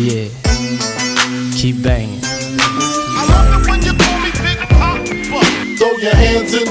Yeah. Keep banging. Throw your hands in